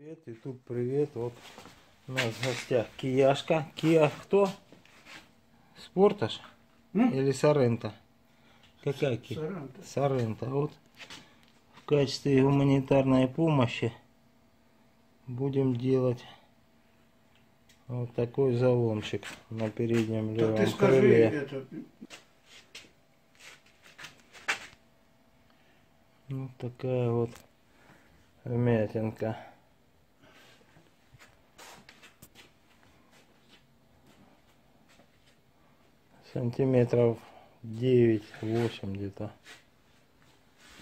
Привет, YouTube, привет. Вот у нас в гостях Кияшка. Кия кто? Спортаж? М? Или Сорента? Какая Кия? Сорента. Сорента. Вот в качестве гуманитарной помощи будем делать вот такой заломчик на переднем левом ты скажи крыле. это. Вот такая вот вмятинка. Сантиметров 9-8 где-то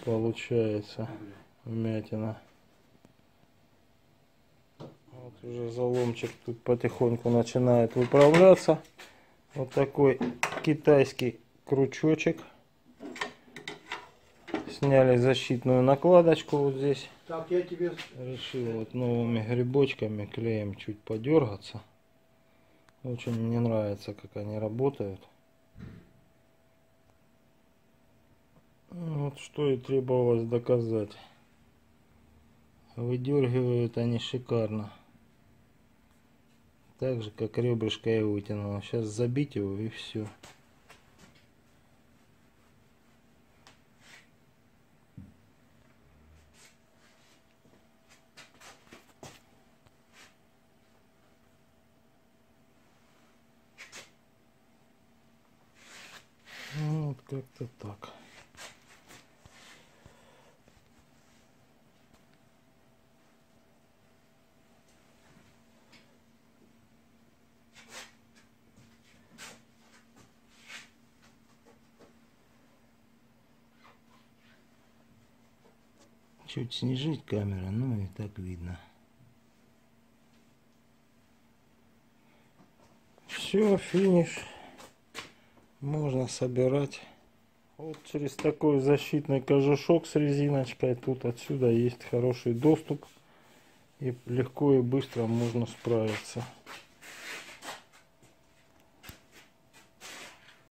получается вмятина. Вот уже заломчик тут потихоньку начинает выправляться. Вот такой китайский крючочек. Сняли защитную накладочку вот здесь. Так, я тебе... Решил вот новыми грибочками клеем чуть подергаться. Очень мне нравится, как они работают. Вот что и требовалось доказать. Выдергивают они шикарно. Так же, как ребрышко я вытянул. Сейчас забить его и все. Ну, Вот как-то так. Чуть снижить камеру, ну и так видно. Все, финиш. Можно собирать. Вот через такой защитный кожушок с резиночкой. Тут отсюда есть хороший доступ. И легко и быстро можно справиться.